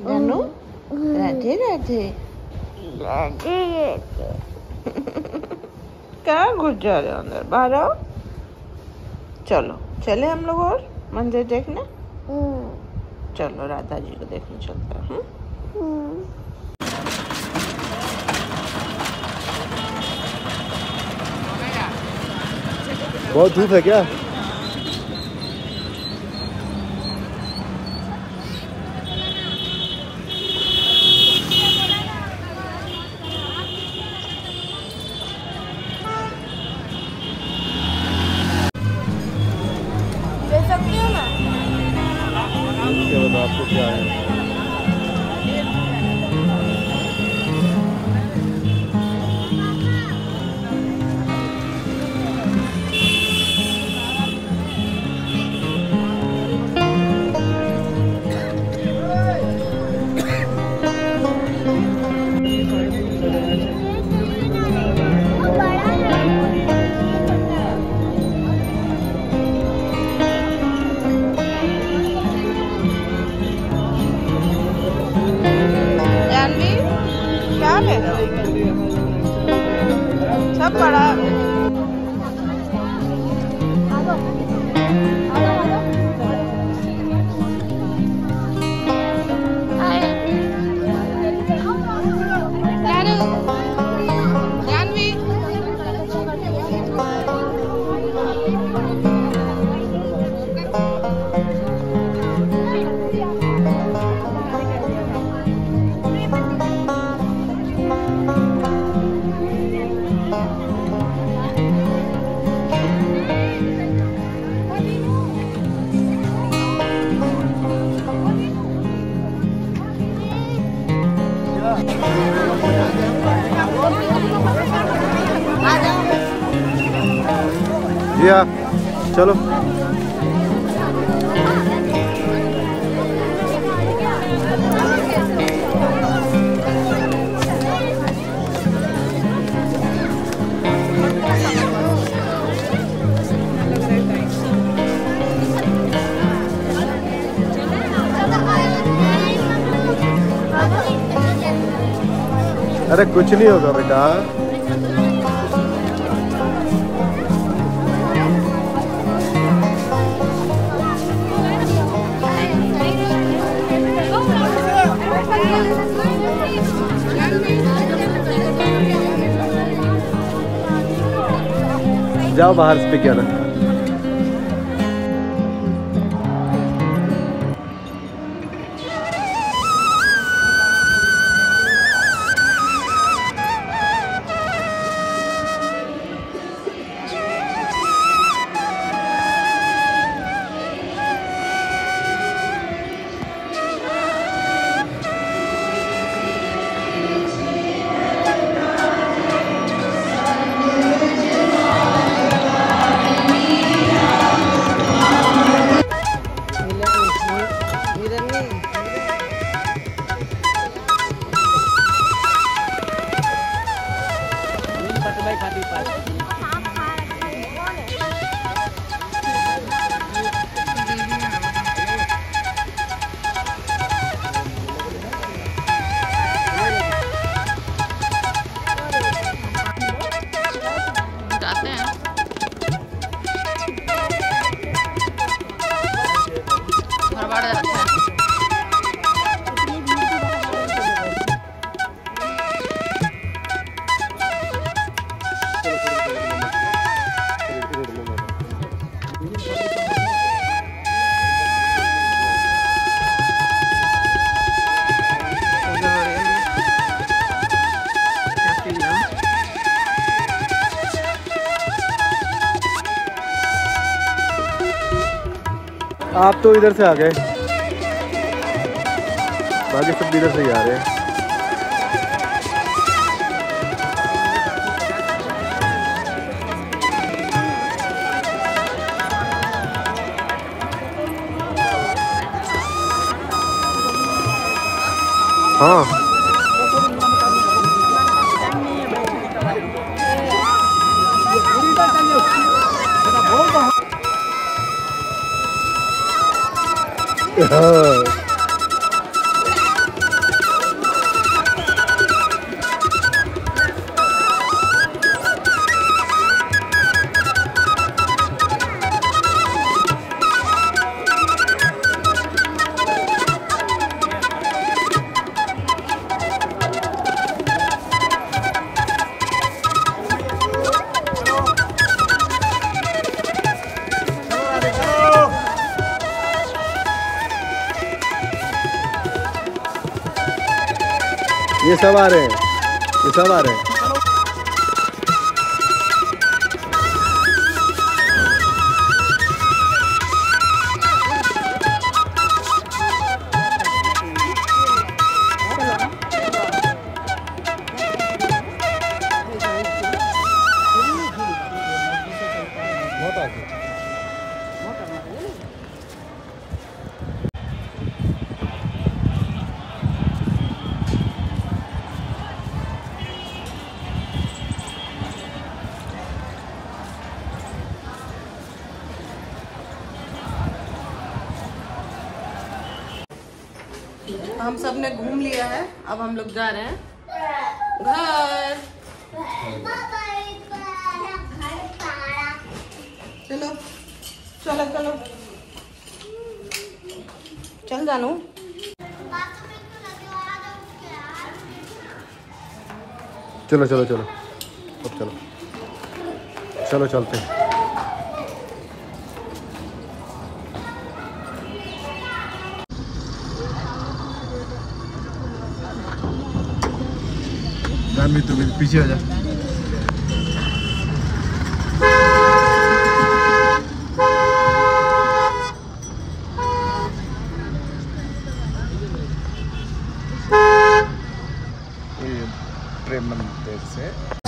जानू राधे राधे क्या घुस जा रहे हो अंदर बाहर आओ चलो चले हम लोग और मंदिर देखने चलो राधा जी को देखने चलते हैं? बहुत धूप है क्या? Yeah. जानवी क्या हो? सब बड़ा चलो। अरे कुछ नहीं होगा बेटा। जाओ बाहर से पिक आना आप तो इधर से आ गए। बाकी सब इधर से ही आ रहे हैं। हाँ। हाँ ये सब आ रहे हैं। ये सब आ रहे हैं। हम सबने घूम लिया है। अब हम लोग जा रहे हैं। घर। चलो। चलो चलो। चल जानू। चलो चलो चलो। अब चलो। चलो, चलते हैं। जानवी तू पीछे आ जा। प्रेम मंदिर से।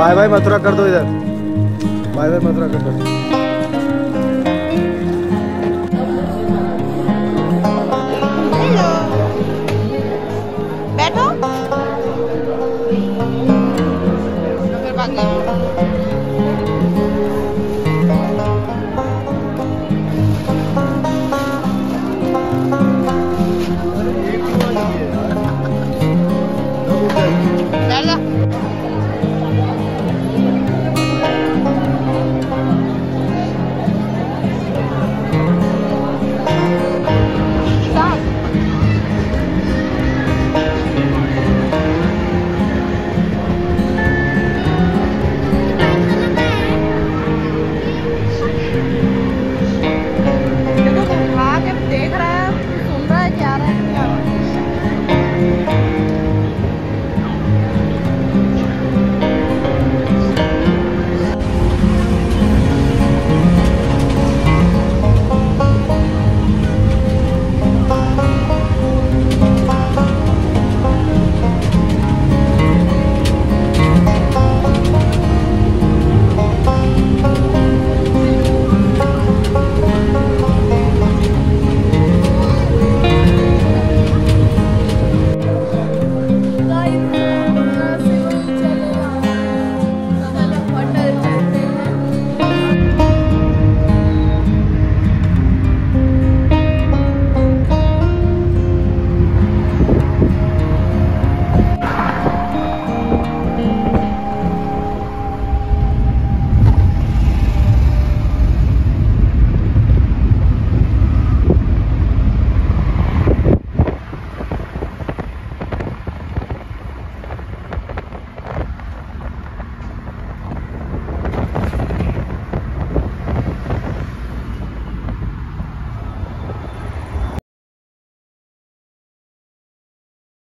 बाय बाय मथुरा कर दो इधर। बाय बाय मथुरा कर दो।